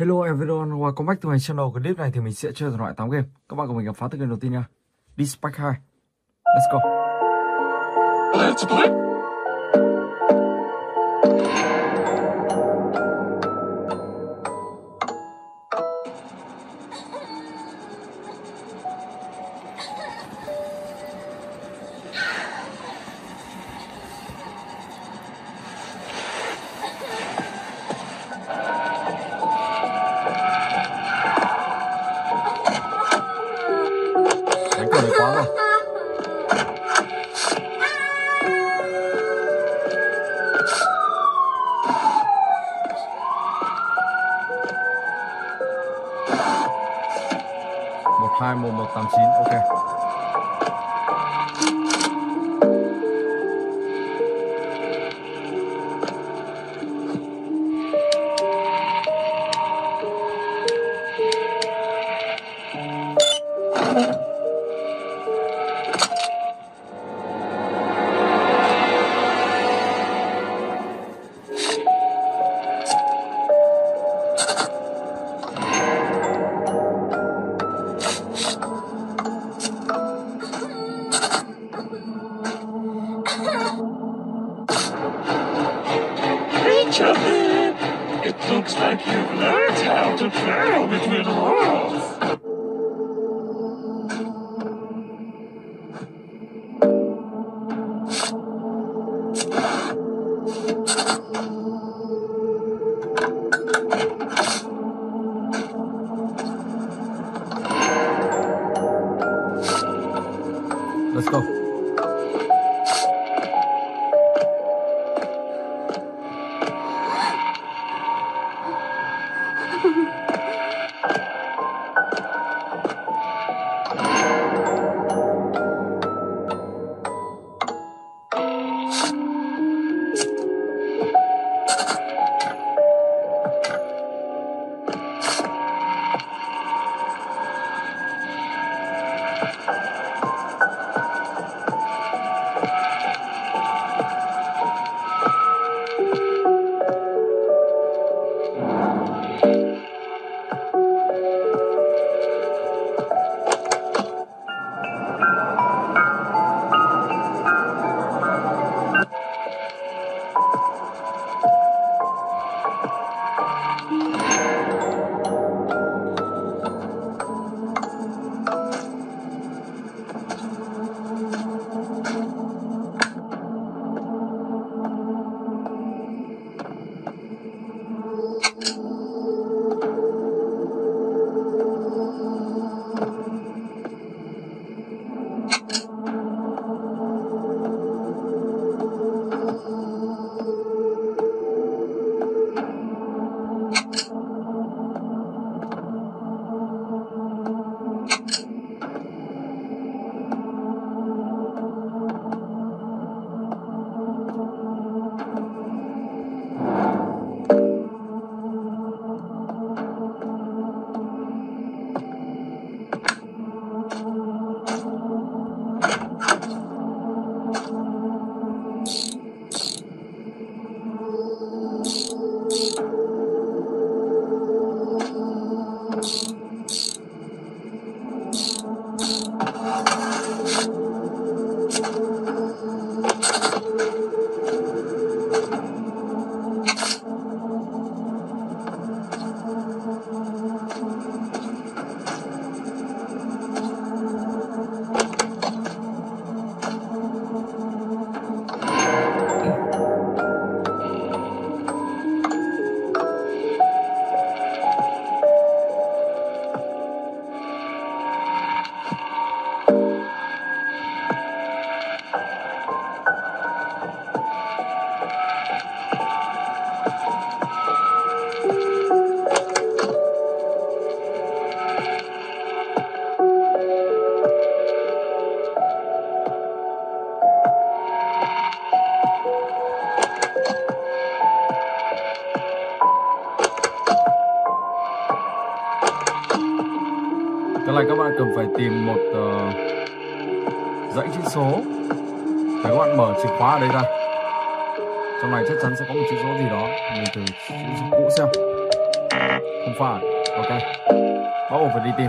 Hello everyone, welcome back to my channel. Clip này thì mình sẽ chơi thần thoại 8 game. Các bạn cùng mình gặp phá từ game đầu tiên nha. Dispatch 2. Let's go. Let's play. Let's go uh, dãy chữ số. Đấy, các bạn mở chìa khóa ở đây ra. Trong này chắc chắn sẽ có một chữ số gì đó. Mình thử chữ số cũ xem. Không phải. Ok. Bắt buộc phải đi tìm.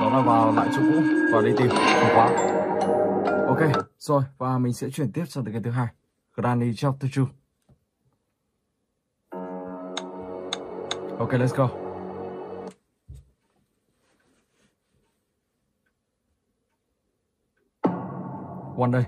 Đó là vào lại chỗ cũ và đi tìm chìa khóa. Ok. Rồi và mình sẽ chuyển tiếp sang từ cái thứ hai. Granny Chapter 2 ok let's go. Day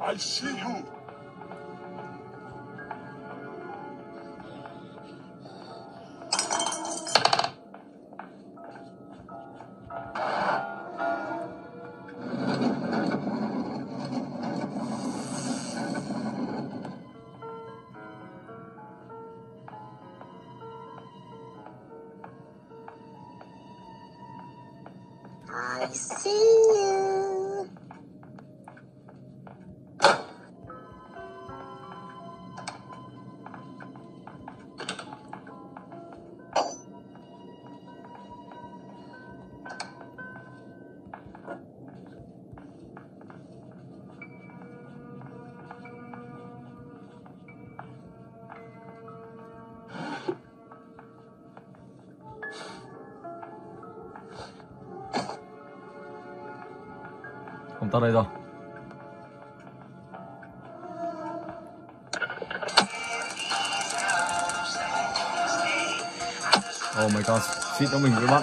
I see you. Tới đây rồi. Oh my god, suýt nó mình với bắt.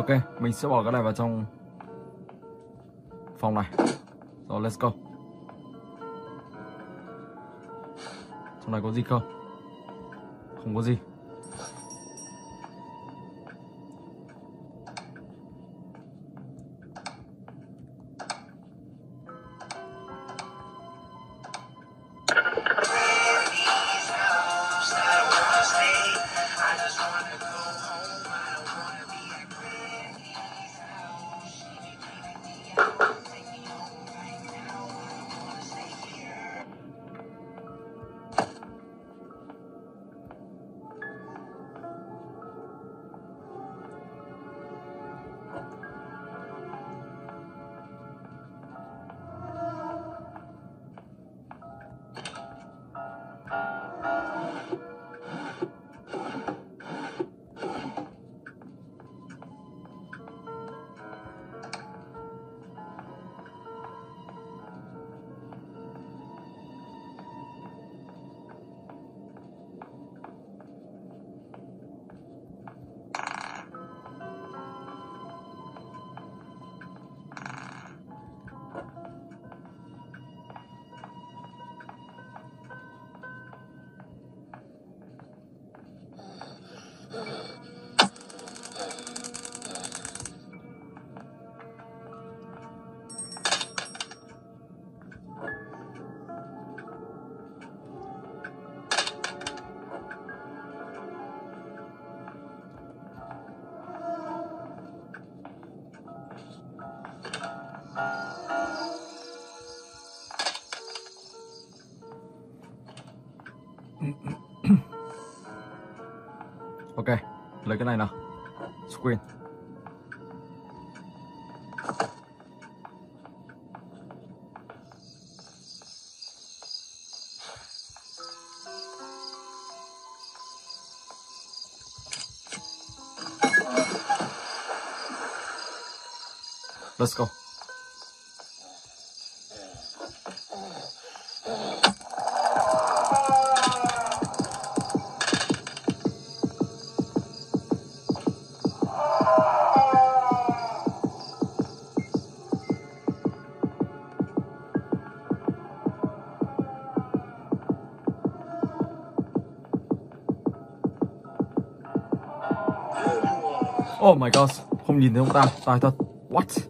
Ok, mình sẽ bỏ cái này vào trong phòng này. Rồi, let's go. Trong này có gì không? Không có gì. lấy cái này nào Squid Let's go. Oh my god, không nhìn thấy ông ta, tài thật. What?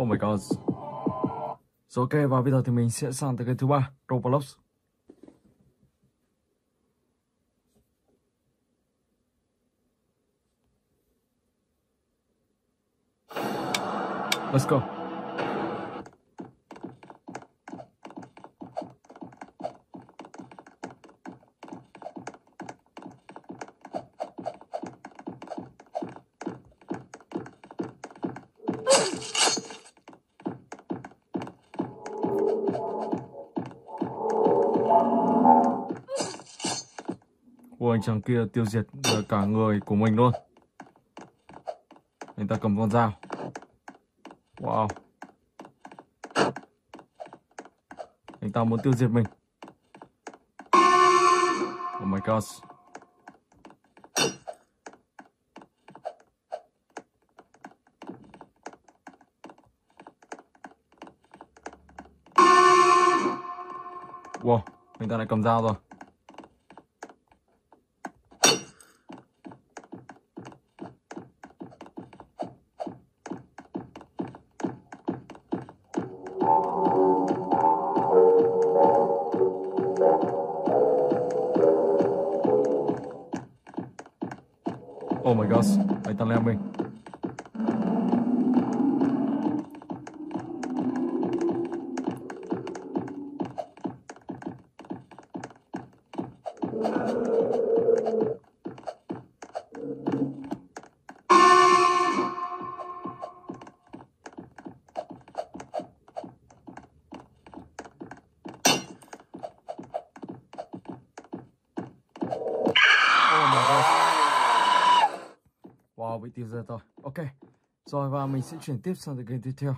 Oh my god. Rồi ok, và bây giờ thì mình sẽ sang tới cái thứ ba, Roblox. Let's go. Anh chàng kia tiêu diệt ờ, cả người của mình luôn. Anh ta cầm con dao. Wow. Anh ta muốn tiêu diệt mình. Oh my gosh. Wow, anh ta lại cầm dao rồi. Oh my gosh, anh ta leo mình. Mình sẽ chuyển tiếp sang cái tiếp theo.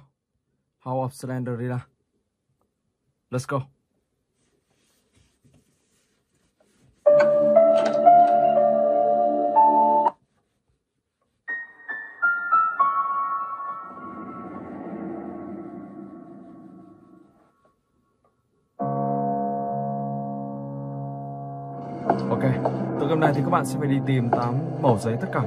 House of Slenderina. Let's go. Ok, từ game này thì các bạn sẽ phải đi tìm 8 mẩu giấy tất cả.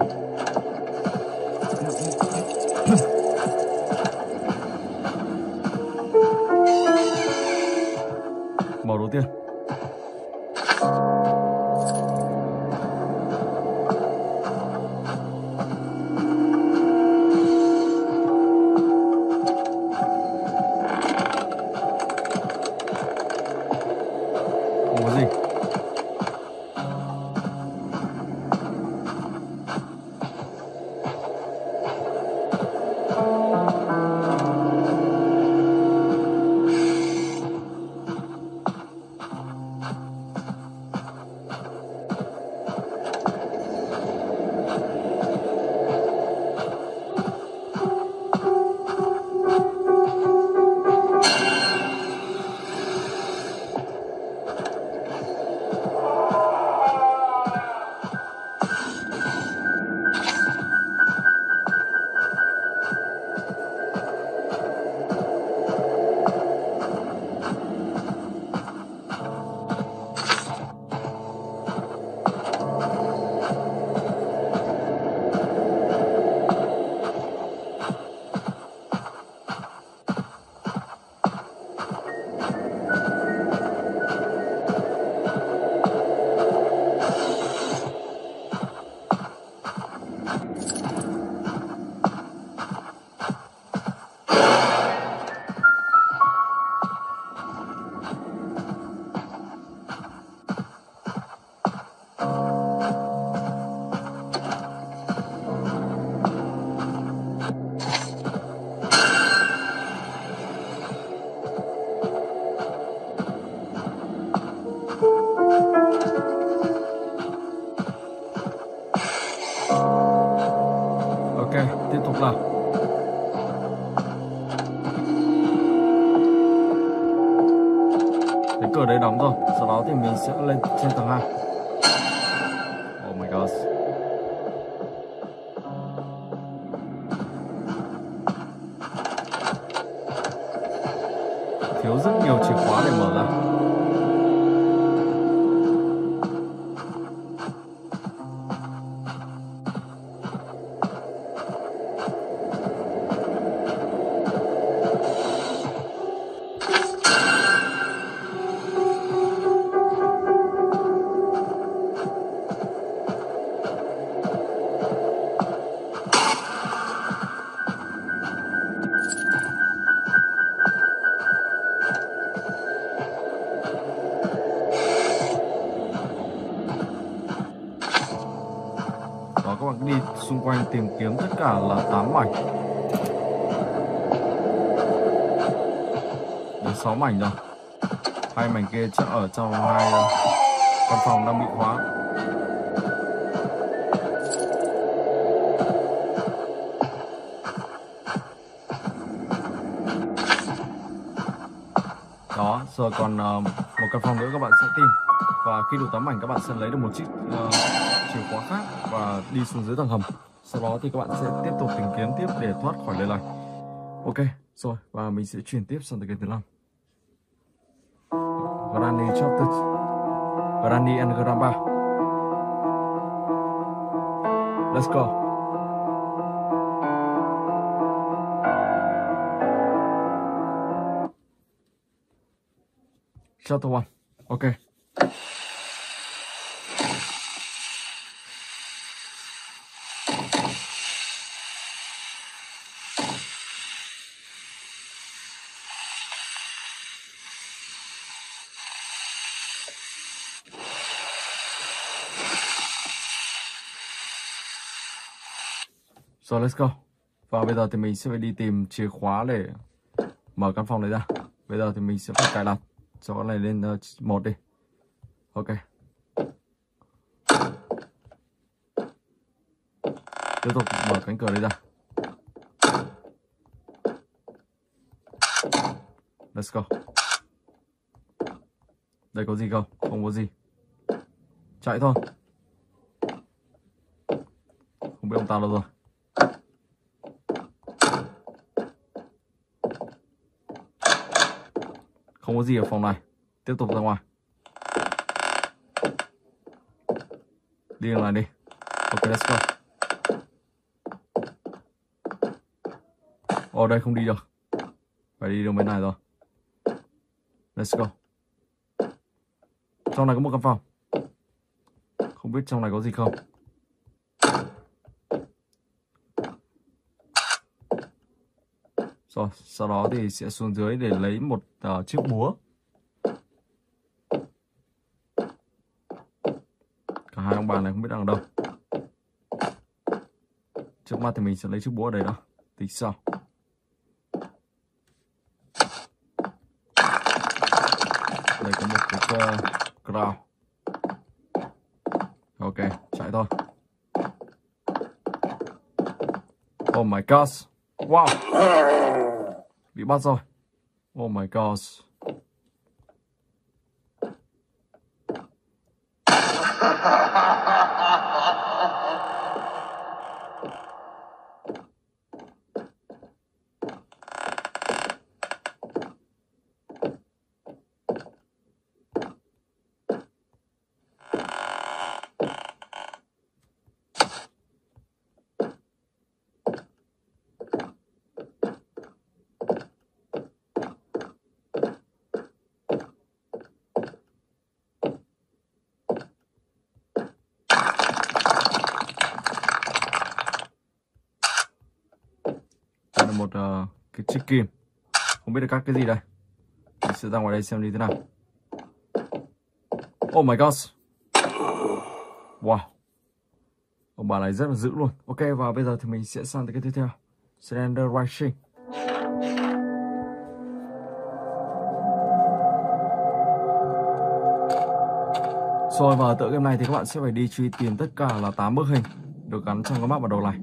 Mảnh. Được 6 mảnh rồi. Hai mảnh kia chắc ở trong hai ờ, căn phòng đang bị khóa. Đó giờ còn uh, một căn phòng nữa các bạn sẽ tìm. Và khi đủ 8 mảnh các bạn sẽ lấy được một chiếc uh, chìa khóa khác và đi xuống dưới tầng hầm sau đó thì các bạn sẽ tiếp tục tìm kiếm tiếp để thoát khỏi lề này ok, rồi, và mình sẽ chuyển tiếp sang tới cái thứ năm. Granny Chapter Granny and Grandpa. Let's go. Chapter 1 Ok. So let's go. Và bây giờ thì mình sẽ phải đi tìm chìa khóa để mở căn phòng này ra. Bây giờ thì mình sẽ phải cài đặt cho cái này lên uh, một đi. Ok. Tiếp tục mở cánh cửa này ra. Let's go. Đây có gì không? Không có gì. Chạy thôi. Không biết ông ta đâu rồi. Không có gì ở phòng này. Tiếp tục ra ngoài. Đi đường này đi. Ok, let's go. Ở đây không đi được. Phải đi đường bên này rồi. Let's go. Trong này có một căn phòng. Không biết trong này có gì không. Rồi, sau đó thì sẽ xuống dưới để lấy một uh, chiếc búa. Cả hai ông bà này không biết đang ở đâu. Trước mắt thì mình sẽ lấy chiếc búa ở đây đó. Tính sau. Đây có một cái uh, crown. Ok, chạy thôi. Oh my gosh. Wow. Bị bắt rồi. Oh my gosh. Đây là một uh, cái. Không biết được cắt cái gì đây. Mình sẽ ra ngoài đây xem như thế nào. Oh my god. Wow. Ông bà này rất là dữ luôn. Ok, và bây giờ thì mình sẽ sang tới cái tiếp theo. Slender Rising. Rồi, và tựa game này thì các bạn sẽ phải đi truy tìm tất cả là 8 bức hình được gắn trong cái map vào đầu này.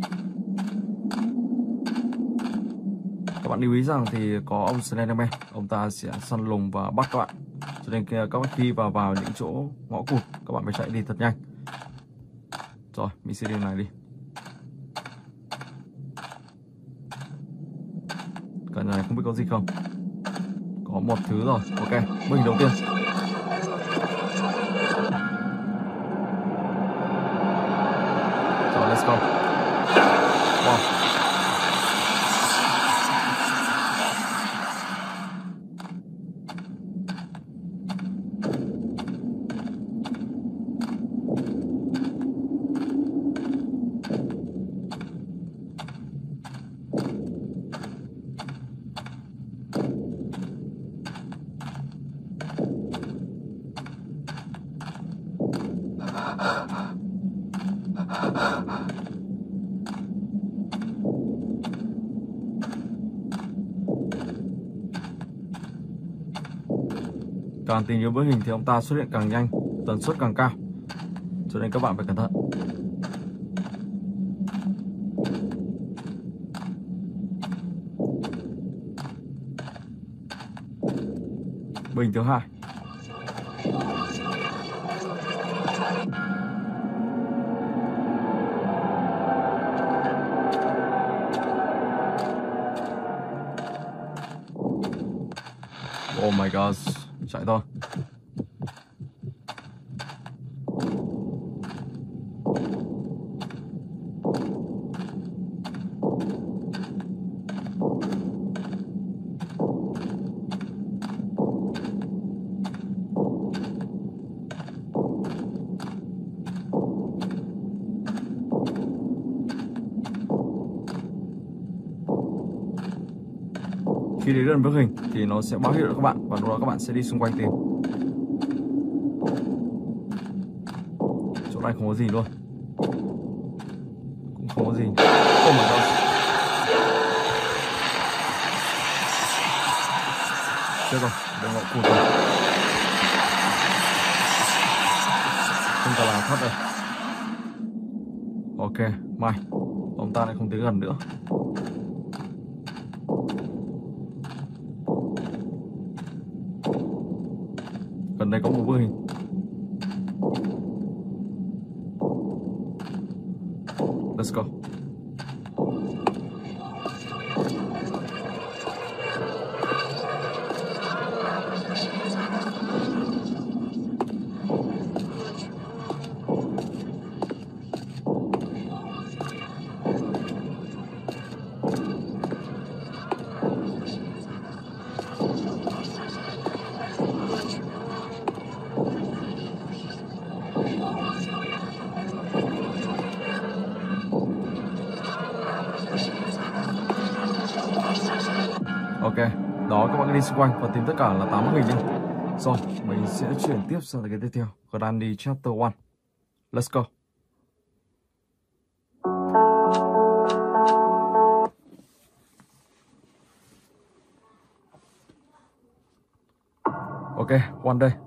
Các bạn lưu ý rằng thì có ông Slenderman, ông ta sẽ săn lùng và bắt các bạn. cho nên các bạn khi vào vào những chỗ ngõ cụt các bạn phải chạy đi thật nhanh. Rồi mình sẽ đi này đi. Căn nhà này không biết có gì không? Có một thứ rồi Ok mình đầu tiên. Rồi let's go. Wow. Càng tìm kiếm với hình thì ông ta xuất hiện càng nhanh, tần suất càng cao. Cho nên các bạn phải cẩn thận. Bình thứ hai. Oh my god, thôi. Khi đến gần bức hình thì nó sẽ báo hiệu cho các bạn và lúc đó các bạn sẽ đi xung quanh tìm. Chỗ này không có gì luôn. Cũng không có gì. không my đâu Chết rồi, đang gọi cụt rồi. Không thể làm thoát rồi Ok, mai. Ông ta lại không tới gần nữa. Đây có một bức hình đi xung quanh và tìm tất cả là 8 bức hình nhé. Rồi, mình sẽ chuyển tiếp sang cái tiếp theo. Grandy Chapter 1. Let's go. Ok, one day.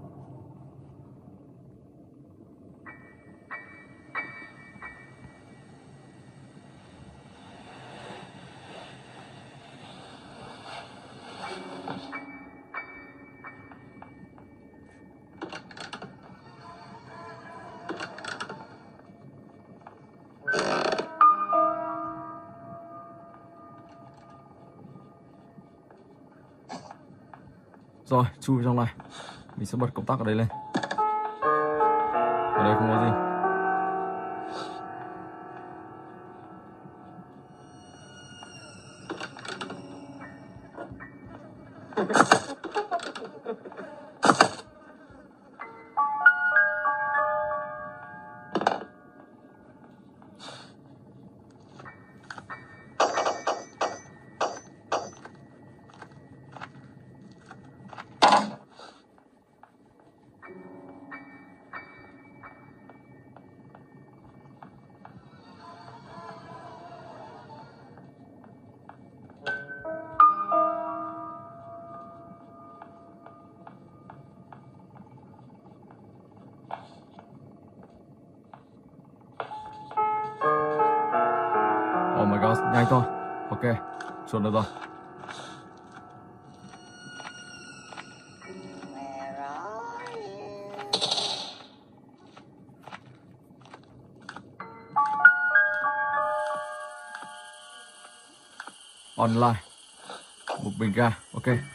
Rồi, chui trong này. Mình sẽ bật công tắc ở đây lên. Ở đây không có gì. xuống được rồi. Online. Một bình ga ok.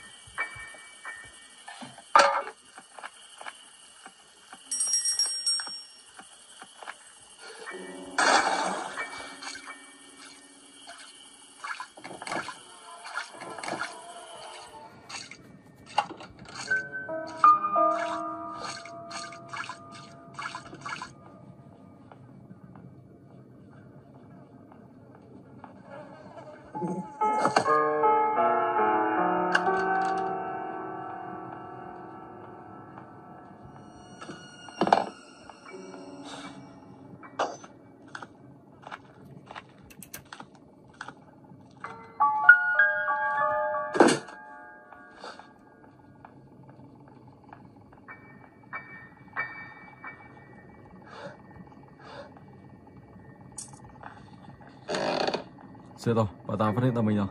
Xếp rồi, bà ta phát hiện ra mình rồi.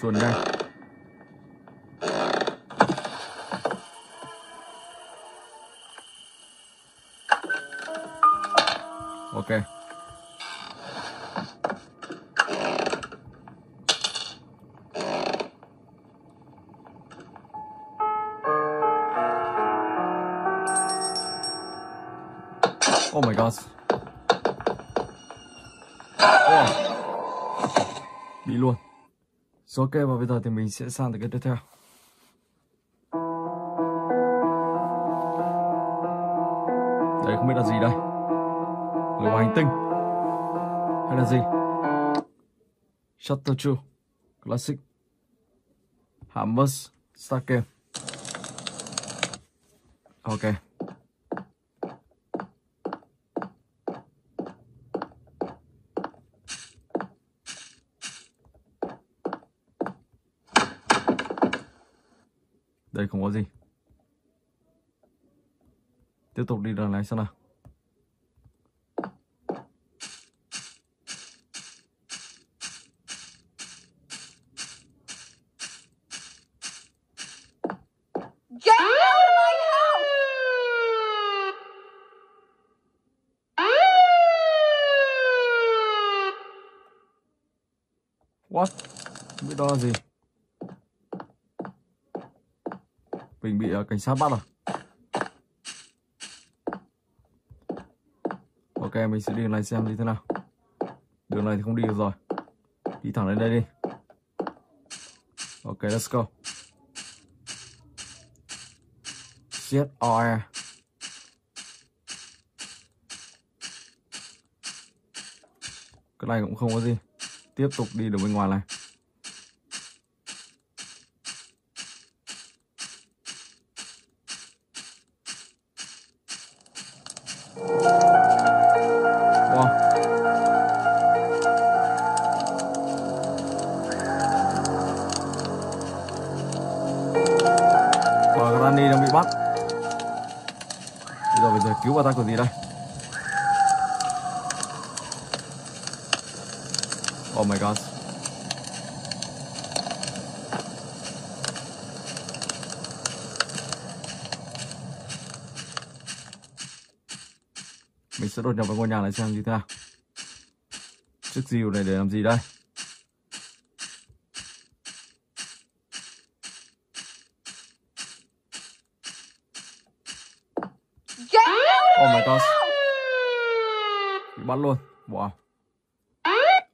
Chuồn nhanh Ok. Oh my god đi luôn. Rồi ok và bây giờ thì mình sẽ sang tới cái tiếp theo. Đây không biết là gì đây. Lầu hành tinh. Hay là gì? Shutter True. Classic. Hammers Star Game Ok Đây không có gì. Tiếp tục đi đường này xem nào. What? Không biết đó là gì? Mình bị ờ, cảnh sát bắt rồi. Ok, mình sẽ đi này xem như thế nào. Đường này thì không đi được rồi. Đi thẳng lên đây đi. Ok, let's go. ZR à. Cái này cũng không có gì. Tiếp tục đi đường bên ngoài này. Wow. Và Granny đang bị bắt. Bây giờ bây giờ cứu bà ta còn gì đây? Oh my god Mình sẽ đột nhập vào ngôi nhà này xem như thế nào Chiếc dìu này để làm gì đây? Oh my god! Bị bắt luôn. Wow.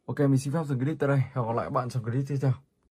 Ok mình xin phép dừng clip tại đây. Hẹn gặp lại các bạn trong clip tiếp theo